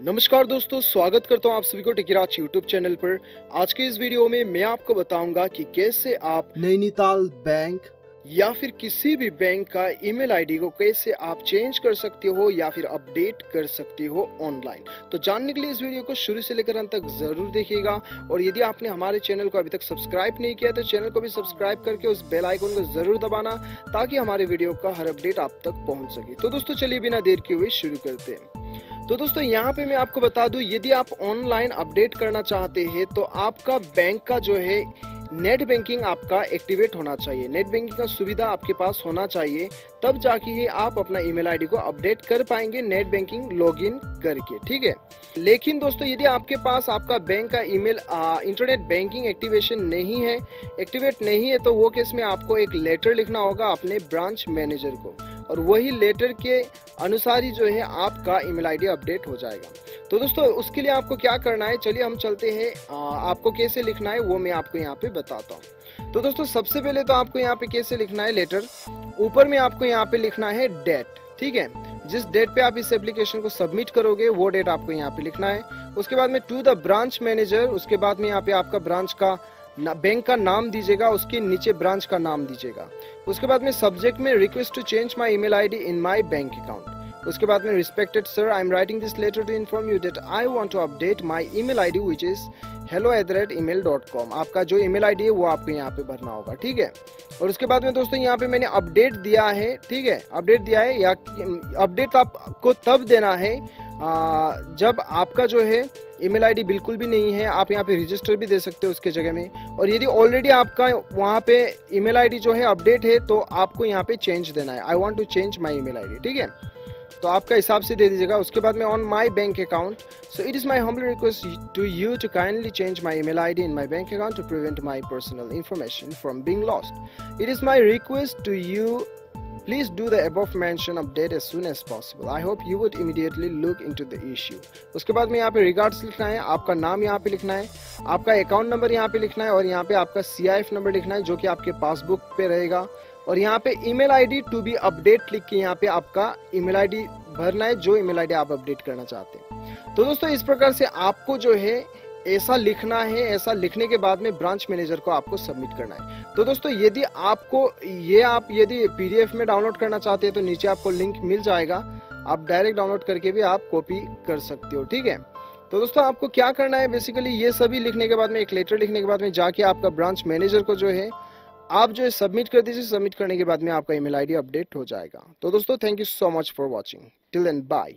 नमस्कार दोस्तों स्वागत करता हूँ आप सभी को टिकिराज यूट्यूब चैनल पर। आज के इस वीडियो में मैं आपको बताऊँगा कि कैसे आप नैनीताल बैंक या फिर किसी भी बैंक का ईमेल आईडी को कैसे आप चेंज कर सकते हो या फिर अपडेट कर सकते हो ऑनलाइन। तो जानने के लिए इस वीडियो को शुरू से लेकर अंत तक ज़रूर देखिएगा। और यदि आपने हमारे चैनल को अभी तक सब्सक्राइब नहीं किया तो चैनल को भी सब्सक्राइब करके उस बेल आइकन को ज़रूर दबाना ताकि हमारे वीडियो का हर अपडेट आप तक पहुँच सके। तो दोस्तों चलिए बिना देर के हुए शुरू करते हैं। तो दोस्तों, यहाँ पे मैं आपको बता दूँ, यदि आप ऑनलाइन अपडेट करना चाहते हैं तो आपका बैंक का जो है नेट बैंकिंग आपका एक्टिवेट होना चाहिए। नेट बैंकिंग का सुविधा आपके पास होना चाहिए, तब जाके ही आप अपना ईमेल आईडी को अपडेट कर पाएँगे नेट बैंकिंग लॉगिन करके, ठीक है? लेकिन दोस्तों, यदि आपके पास आपका बैंक का ईमेल इंटरनेट बैंकिंग एक्टिवेशन नहीं है एक्टिवेट नहीं है तो वो केस में आपको एक लेटर लिखना होगा अपने ब्रांच मैनेजर को। और वही लेटर के अनुसार ही जो है आपका ईमेल आईडी अपडेट हो जाएगा। तो दोस्तों, उसके लिए आपको क्या करना है? चलिए हम चलते हैं। आपको कैसे लिखना है वो मैं आपको यहाँ पे बताता हूँ। तो दोस्तों, सबसे पहले तो आपको यहाँ पे कैसे लिखना है लेटर? ऊपर में आपको यहाँ पे लिखना है डेट, ठीक है? जिस डेट पे आप इस एप्लीकेशन को सबमिट करोगे, वो डेट आपको यहाँ पे लिखना है। उसके बाद में टू द ब्रांच मैनेजर, उसके बाद में यहाँ पे आपका ब्रांच का बैंक का नाम दीजिएगा, उसके नीचे ब्रांच का नाम दीजिएगा। उसके बाद में सब्जेक्ट में request to change my email ID in my bank account उसके बाद में respected sir I am writing this letter to inform you that I want to update my my email ID which is hello at the rate email dot com आपका जो email ID है, वो आपको यहाँ पे भरना होगा, ठीक है? और उसके बाद में दोस्तों, यहाँ पे मैंने अपडेट दिया है, ठीक है? अपडेट दिया है, या अपडेट आपको तब देना है जब आपका जो है ईमेल आईडी बिल्कुल भी नहीं है, आप यहाँ पे रजिस्टर भी दे सकते हो उसके जगह में। और यदि ऑलरेडी आपका वहाँ पे ईमेल आईडी जो है अपडेट है तो आपको यहाँ पे चेंज देना है। I want to change my email ID ठीक है? तो आपका हिसाब से दे दीजिएगा। उसके बाद में on my bank account so it is my humble request to you to kindly change my email ID in my bank account to prevent my personal information from being lost it is my request to you Please do the above mentioned update as soon as possible. I hope you would immediately look into the issue. उसके बाद में यहाँ पे regards लिखना है, आपका नाम यहाँ पे लिखना है, आपका अकाउंट नंबर यहाँ पे लिखना है और यहाँ पे आपका सीआईएफ नंबर लिखना है जो कि आपके पासबुक पे रहेगा और यहाँ पे email ID to be update लिख के यहाँ पे आपका ईमेल आईडी भरना है, जो ईमेल आईडी आप अपडेट करना चाहते हैं तो दोस्तों, इस प्रकार से आपको जो है ऐसा लिखना है, ऐसा लिखने के बाद में ब्रांच मैनेजर को आपको सबमिट करना है। तो दोस्तों, यदि आपको, ये आप यदि पीडीएफ में डाउनलोड करना चाहते हैं तो नीचे आपको लिंक मिल जाएगा। आप डायरेक्ट डाउनलोड करके भी आप कॉपी कर सकते हो, ठीक है? तो दोस्तों, आपको क्या करना है? बेसिकली ये सभी लिखने के बाद में, एक लेटर लिखने के बाद में जाके आपका ब्रांच मैनेजर को जो है, आप जो है सबमिट कर दीजिए। सबमिट करने के बाद में आपका ईमेल आईडी अपडेट हो जाएगा। तो दोस्तों thank you so much for watching till end bye